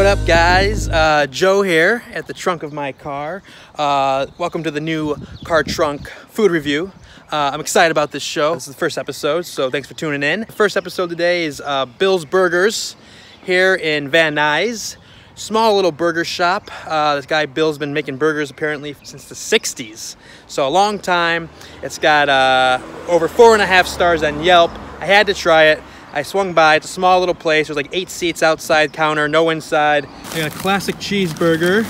What up guys? Uh, Joe here at the trunk of my car. Uh, welcome to the new car trunk food review. Uh, I'm excited about this show. This is the first episode, so thanks for tuning in. The first episode today is uh, Bill's Burgers here in Van Nuys. Small little burger shop. Uh, this guy Bill's been making burgers apparently since the 60s. So a long time. It's got uh, over four and a half stars on Yelp. I had to try it. I swung by. It's a small little place. There's like eight seats outside counter, no inside. I got a classic cheeseburger.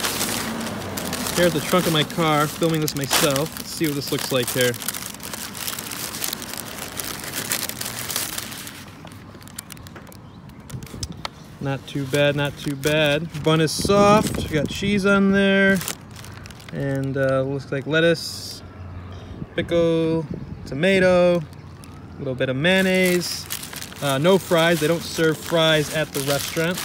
Here at the trunk of my car, filming this myself. Let's see what this looks like here. Not too bad, not too bad. Bun is soft. We got cheese on there. And uh, looks like lettuce, pickle, tomato, a little bit of mayonnaise. Uh, no fries. They don't serve fries at the restaurant.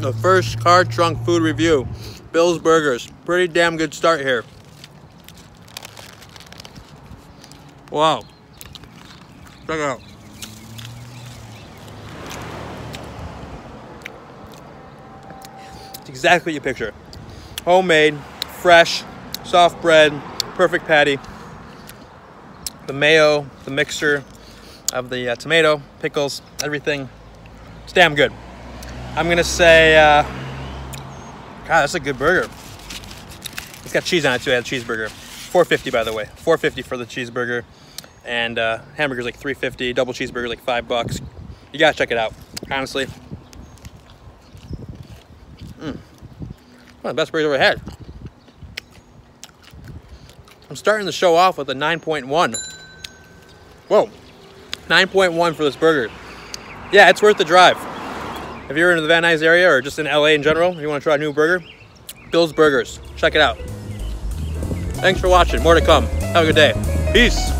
The first car trunk food review. Bill's Burgers. Pretty damn good start here. Wow. Check it out. It's exactly what you picture. Homemade, fresh, soft bread, perfect patty. The mayo, the mixture of the uh, tomato, pickles, everything. It's damn good. I'm gonna say, uh, God, that's a good burger. It's got cheese on it too. I had a cheeseburger. 450 by the way. 450 for the cheeseburger, and uh, hamburgers like 350. Double cheeseburger like five bucks. You gotta check it out. Honestly, mm. one of the best burgers I've ever had. I'm starting the show off with a 9.1. Whoa, 9.1 for this burger. Yeah, it's worth the drive. If you're in the Van Nuys area or just in LA in general, you want to try a new burger, Bill's Burgers. Check it out. Thanks for watching. More to come. Have a good day. Peace.